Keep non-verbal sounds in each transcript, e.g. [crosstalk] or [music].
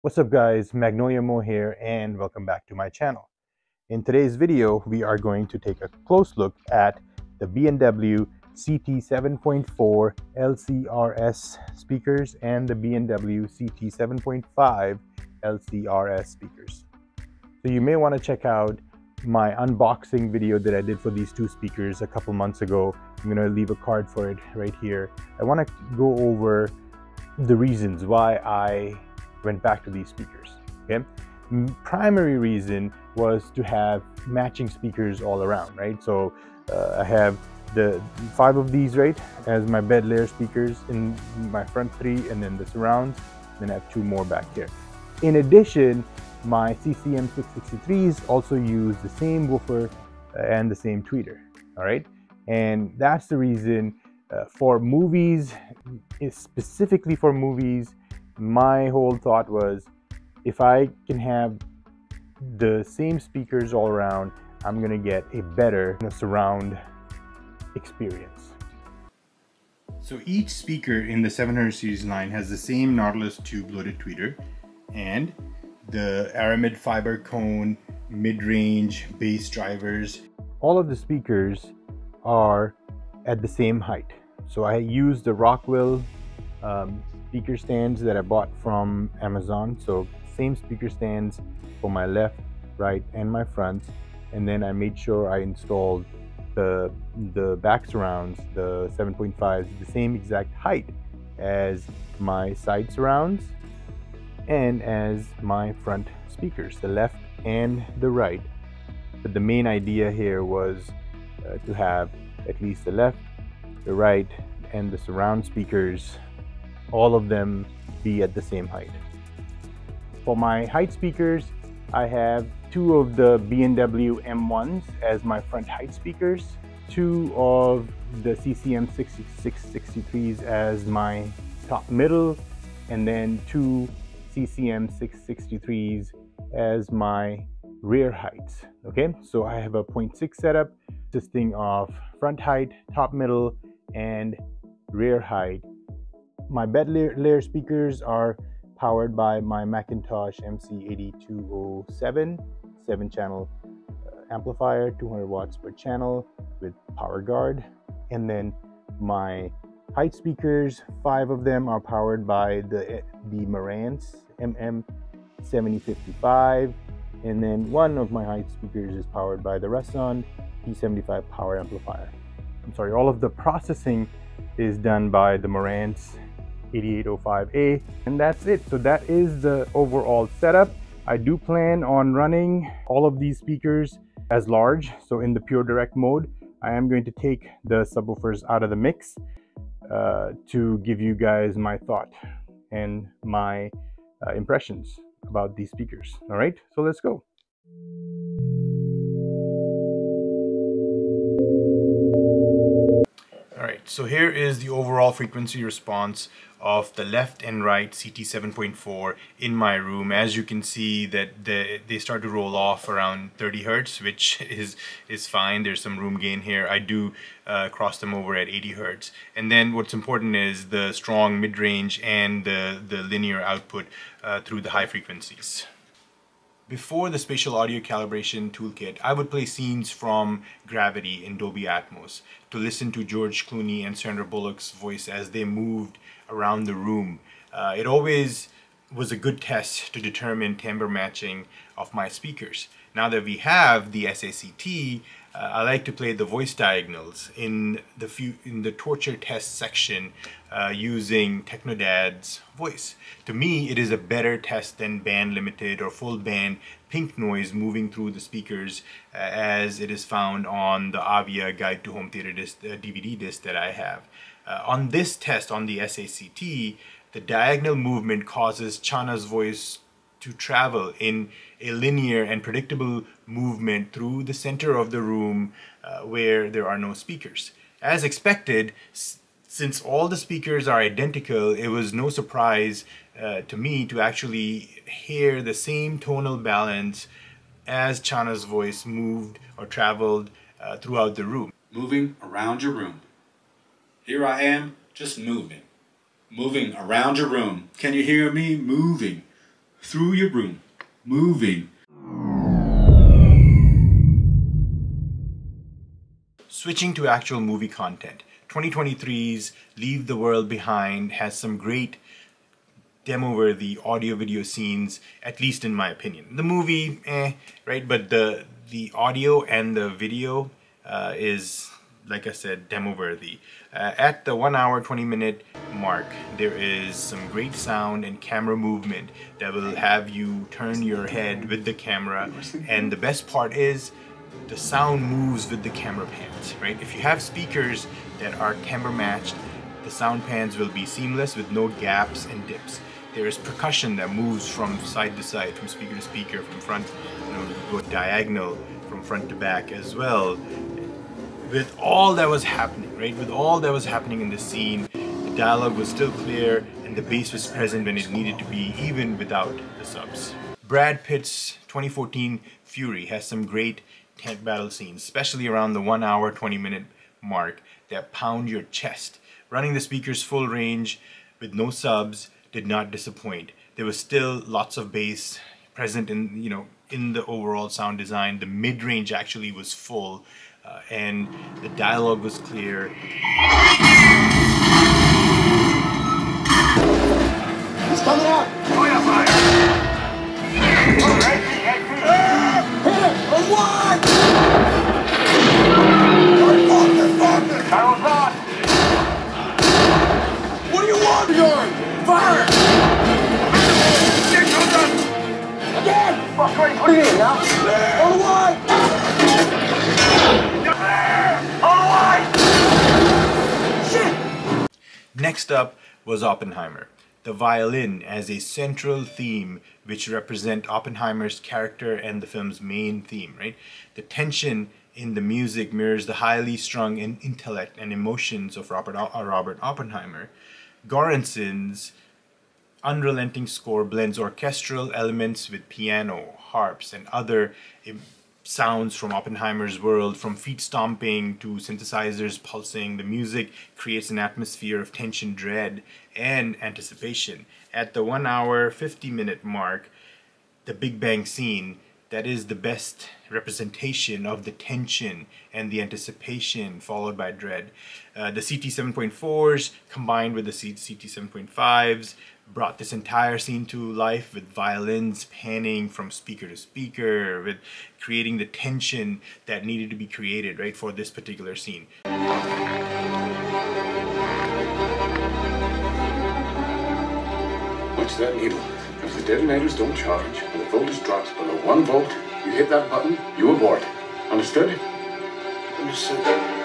What's up guys, Magnolia Mo here and welcome back to my channel. In today's video, we are going to take a close look at the B&W CT7.4 LCRS speakers and the B&W CT7.5 LCRS speakers. So you may want to check out my unboxing video that I did for these two speakers a couple months ago. I'm going to leave a card for it right here. I want to go over the reasons why I went back to these speakers. Okay, primary reason was to have matching speakers all around, right? So uh, I have the five of these right as my bed layer speakers in my front three, and then the surrounds. Then I have two more back here. In addition, my CCM 663s also use the same woofer uh, and the same tweeter. All right, and that's the reason uh, for movies, specifically for movies, my whole thought was if I can have the same speakers all around, I'm gonna get a better surround experience. So each speaker in the 700 series line has the same Nautilus tube loaded tweeter and the Aramid fiber cone, mid-range bass drivers. All of the speakers are at the same height. So I use the Rockwell um, speaker stands that I bought from Amazon. So same speaker stands for my left, right, and my front. And then I made sure I installed the the back surrounds, the 7.5s, the same exact height as my side surrounds and as my front speakers, the left and the right. But the main idea here was uh, to have at least the left, the right, and the surround speakers all of them be at the same height. For my height speakers, I have two of the B&W M1s as my front height speakers, two of the CCM 6663s as my top middle, and then two CCM 663s as my rear heights. Okay, so I have a 0.6 setup consisting of front height, top middle, and rear height my bed layer, speakers are powered by my McIntosh MC8207 7 channel uh, amplifier, 200 watts per channel with power guard. And then my height speakers, five of them are powered by the, the Marantz MM7055. And then one of my height speakers is powered by the Rason P75 power amplifier. I'm sorry, all of the processing is done by the Marantz 8805A and that's it. So that is the overall setup. I do plan on running all of these speakers as large. So in the pure direct mode, I am going to take the subwoofers out of the mix uh, to give you guys my thought and my uh, impressions about these speakers. All right, so let's go. So here is the overall frequency response of the left and right CT 7.4 in my room. As you can see that the, they start to roll off around 30 hertz, which [laughs] is, is fine. There's some room gain here. I do uh, cross them over at 80 hertz. And then what's important is the strong mid-range and the, the linear output uh, through the high frequencies. Before the spatial audio calibration toolkit, I would play scenes from Gravity in Dolby Atmos to listen to George Clooney and Sandra Bullock's voice as they moved around the room. Uh, it always was a good test to determine timbre matching of my speakers. Now that we have the SACT, I like to play the voice diagonals in the few, in the torture test section uh, using Technodad's voice. To me, it is a better test than band limited or full band pink noise moving through the speakers uh, as it is found on the Avia Guide to Home Theater disc, uh, DVD disc that I have. Uh, on this test on the SACT, the diagonal movement causes Chana's voice to travel in a linear and predictable movement through the center of the room uh, where there are no speakers. As expected, since all the speakers are identical, it was no surprise uh, to me to actually hear the same tonal balance as Chana's voice moved or traveled uh, throughout the room. Moving around your room. Here I am, just moving. Moving around your room. Can you hear me moving? through your room, moving. Switching to actual movie content. 2023's Leave the World Behind has some great demo worthy audio video scenes, at least in my opinion. The movie, eh, right? But the the audio and the video uh, is, like I said, demo worthy. Uh, at the 1 hour 20 minute mark, there is some great sound and camera movement that will have you turn your head with the camera. And the best part is, the sound moves with the camera pans, right? If you have speakers that are camera matched, the sound pans will be seamless with no gaps and dips. There is percussion that moves from side to side, from speaker to speaker, from front, you know, go diagonal from front to back as well. With all that was happening, right? With all that was happening in the scene, the dialogue was still clear and the bass was present when it needed to be, even without the subs. Brad Pitt's 2014 Fury has some great tank battle scenes, especially around the 1 hour 20 minute mark that pound your chest. Running the speakers full range with no subs did not disappoint. There was still lots of bass present in, you know, in the overall sound design. The mid-range actually was full uh, and the dialogue was clear. He's coming out! Next up was Oppenheimer. The violin as a central theme which represent Oppenheimer's character and the film's main theme, right? The tension in the music mirrors the highly strung in intellect and emotions of Robert, uh, Robert Oppenheimer. Göransson's unrelenting score blends orchestral elements with piano, harps, and other sounds from Oppenheimer's world, from feet stomping to synthesizers pulsing. The music creates an atmosphere of tension, dread, and anticipation. At the 1 hour 50 minute mark, the Big Bang scene that is the best representation of the tension and the anticipation followed by dread. Uh, the CT 7.4s combined with the C- CT 7.5s brought this entire scene to life with violins panning from speaker to speaker, with creating the tension that needed to be created, right, for this particular scene. Watch that needle. If the detonators don't charge and the voltage drops below one volt, you hit that button, you abort. Understood? Understood.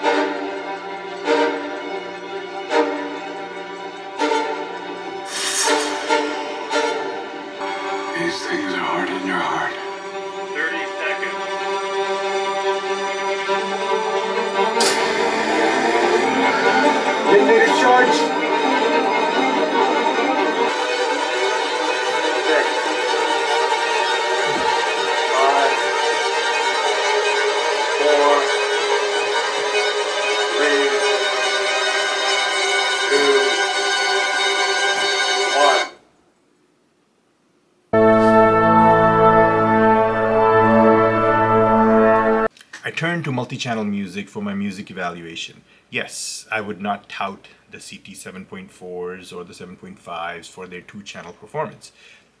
I turned to multi-channel music for my music evaluation. Yes, I would not tout the CT 7.4s or the 7.5s for their two-channel performance,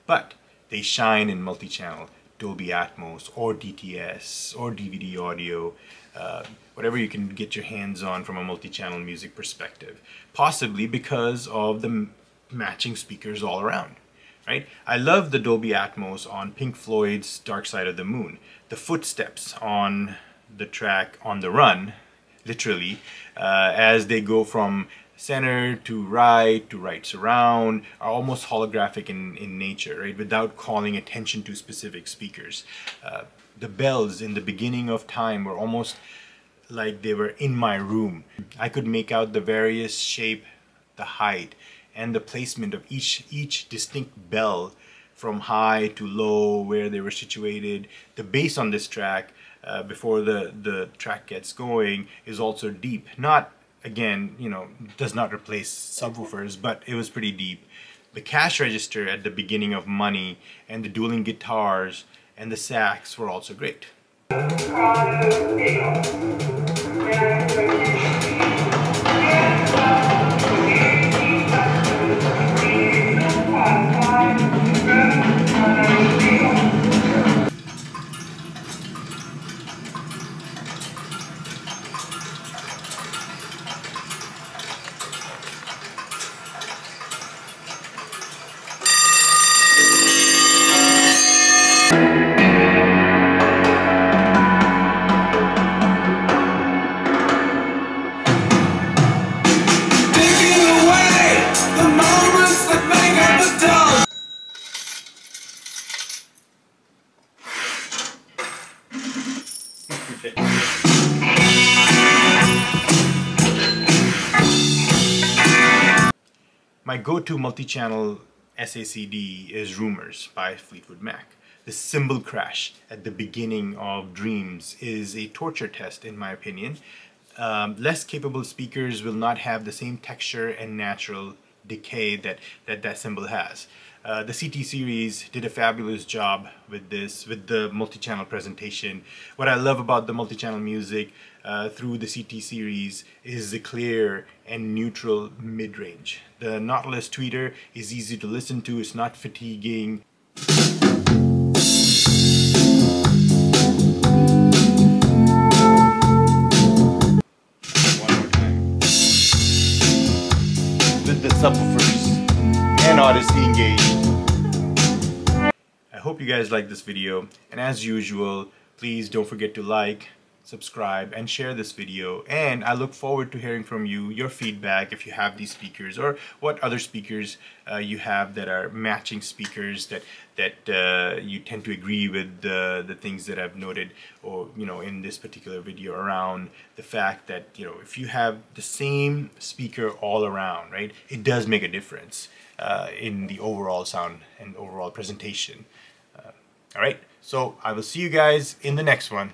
but they shine in multi-channel, Dolby Atmos or DTS or DVD audio, uh, whatever you can get your hands on from a multi-channel music perspective. Possibly because of the matching speakers all around right? I love the Dolby Atmos on Pink Floyd's Dark Side of the Moon. The footsteps on the track on the run, literally, uh, as they go from center to right to right surround, are almost holographic in, in nature, right? Without calling attention to specific speakers. Uh, the bells in the beginning of time were almost like they were in my room. I could make out the various shape, the height, and the placement of each each distinct bell from high to low where they were situated. The bass on this track uh, before the the track gets going is also deep. Not again, you know, does not replace subwoofers, but it was pretty deep. The cash register at the beginning of Money and the dueling guitars and the sax were also great. My go-to multi-channel SACD is Rumours by Fleetwood Mac. The cymbal crash at the beginning of Dreams is a torture test in my opinion. Um, less capable speakers will not have the same texture and natural decay that that, that cymbal has. Uh, the CT series did a fabulous job with this, with the multi-channel presentation. What I love about the multi-channel music uh, through the CT series is the clear and neutral mid-range. The Nautilus tweeter is easy to listen to, it's not fatiguing. The subwoofers and Audyssey engaged. Hope you guys like this video and as usual please don't forget to like subscribe and share this video and I look forward to hearing from you your feedback if you have these speakers or what other speakers uh, you have that are matching speakers that that uh, you tend to agree with the, the things that I've noted or you know in this particular video around the fact that you know if you have the same speaker all around right it does make a difference uh, in the overall sound and overall presentation. uh, all right so I will see you guys in the next one